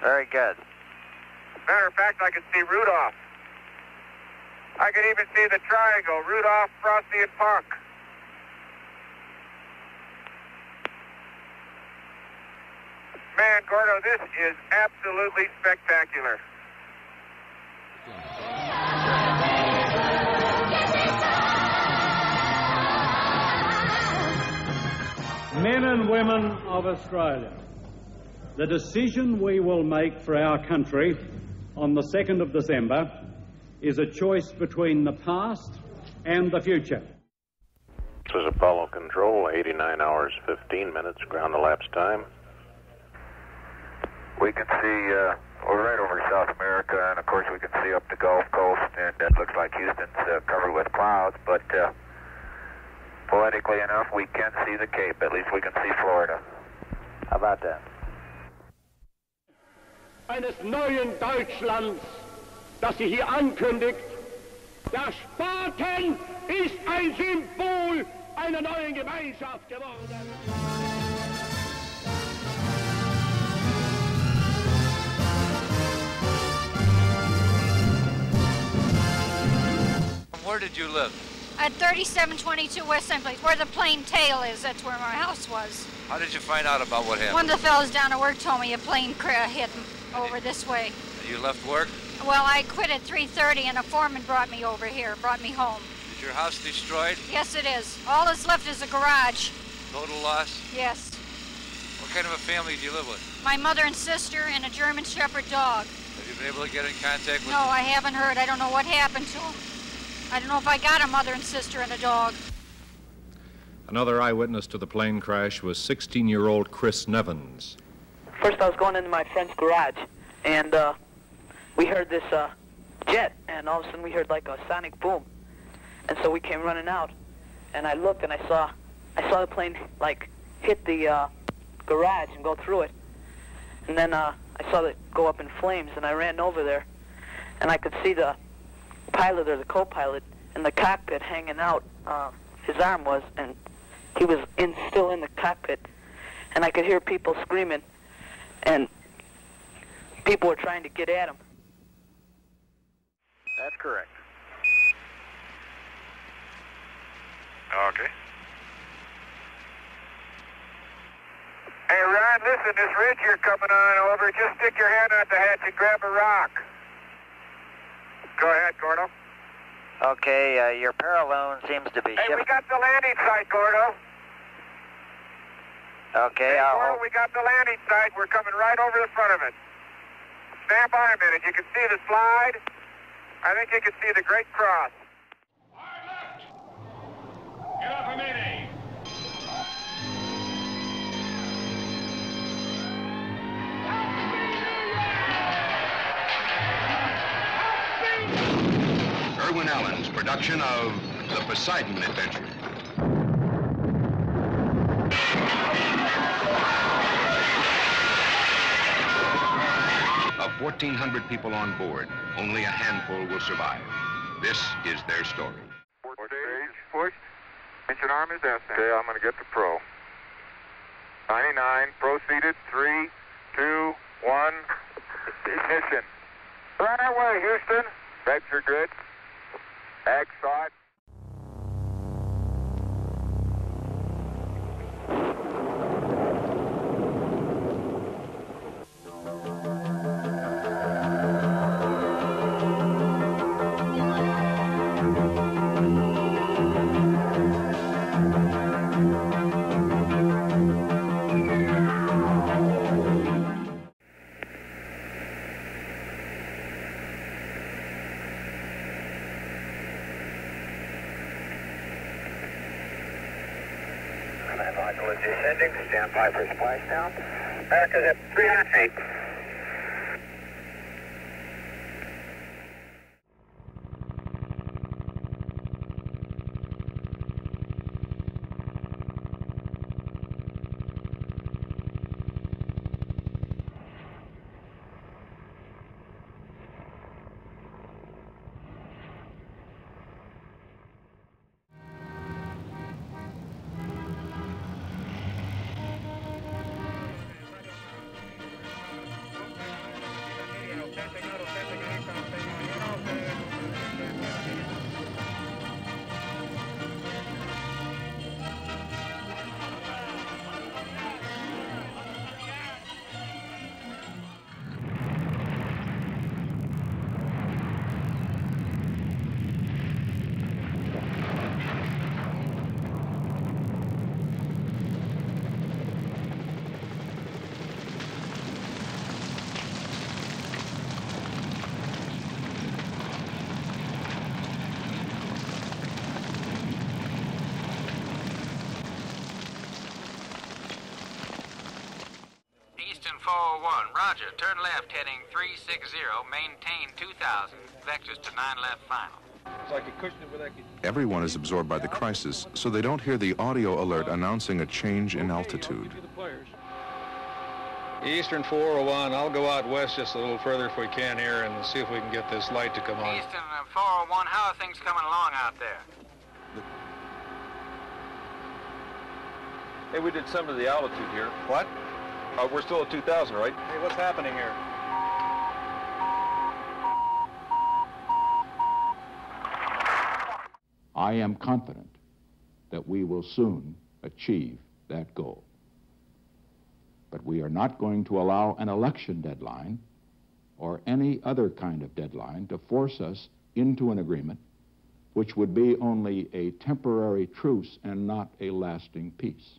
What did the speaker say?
Very good. Matter of fact, I can see Rudolph. I can even see the triangle, Rudolph, Frosty, and Punk. Man, Gordo, this is absolutely spectacular. Men and women of Australia, the decision we will make for our country on the 2nd of December is a choice between the past and the future. This is Apollo Control, 89 hours 15 minutes ground elapsed time. We can see, uh, we're right over South America, and of course we can see up the Gulf Coast, and it looks like Houston's uh, covered with clouds, but uh, poetically enough, we can see the Cape. At least we can see Florida. How about that? Eines neuen Deutschlands, das sie hier ankündigt. Der Spaten ist ein Symbol einer neuen Gemeinschaft geworden. Where did you live? At 3722 West End Place, where the plane tail is, that's where my house was. How did you find out about what happened? One of the fellows down at work told me a plane cra- hit over this way. You left work? Well, I quit at 3.30 and a foreman brought me over here, brought me home. Is your house destroyed? Yes, it is. All that's left is a garage. Total loss? Yes. What kind of a family do you live with? My mother and sister and a German Shepherd dog. Have you been able to get in contact with No, I haven't heard. I don't know what happened to them. I don't know if I got a mother and sister and a dog. Another eyewitness to the plane crash was 16 year old Chris Nevins. First, I was going into my friend's garage, and uh, we heard this uh, jet, and all of a sudden we heard like a sonic boom, and so we came running out, and I looked and I saw, I saw the plane like hit the uh, garage and go through it, and then uh, I saw it go up in flames, and I ran over there, and I could see the pilot or the co-pilot in the cockpit hanging out. Uh, his arm was, and he was in still in the cockpit, and I could hear people screaming, and people were trying to get at him. That's correct. Okay. Hey, Ron, listen, this ridge you're coming on over, just stick your hand out the hatch and grab a rock. Go ahead, Gordo. Okay, uh, your paralone seems to be Hey, we shifting. got the landing site, Gordo. Okay, Hey, I'll hold. we got the landing site. We're coming right over the front of it. Stand by a minute. You can see the slide. I think you can see the Great Cross. Get up a minute. Irwin Allen's production of The Poseidon Adventure. 1,400 people on board, only a handful will survive. This is their story. Stage pushed. Engine arm is S. Okay, I'm going to get the pro. 99, proceeded. Three, two, one. Ignition. Right away, Houston. That's your good. Ag side. Descending, stand by for splashdown. America's at 300 feet. 401, roger. Turn left heading 360, maintain 2000, vectors to 9 left final. It's like a cushion with that. Everyone is absorbed by the crisis, so they don't hear the audio alert announcing a change in altitude. Eastern 401, I'll go out west just a little further if we can here and see if we can get this light to come on. Eastern 401, how are things coming along out there? Hey, we did some of the altitude here. What? Uh, we're still at 2,000, right? Hey, what's happening here? I am confident that we will soon achieve that goal. But we are not going to allow an election deadline or any other kind of deadline to force us into an agreement which would be only a temporary truce and not a lasting peace.